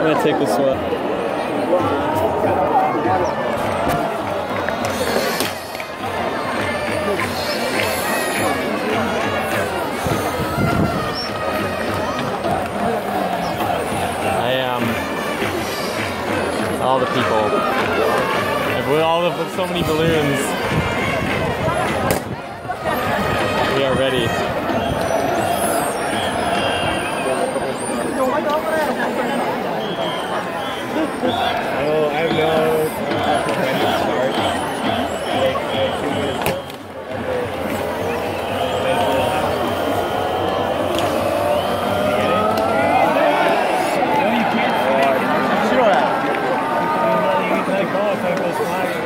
I'm gonna take this one. I am all the people. And with all of with so many balloons. We are ready. Então, eu falei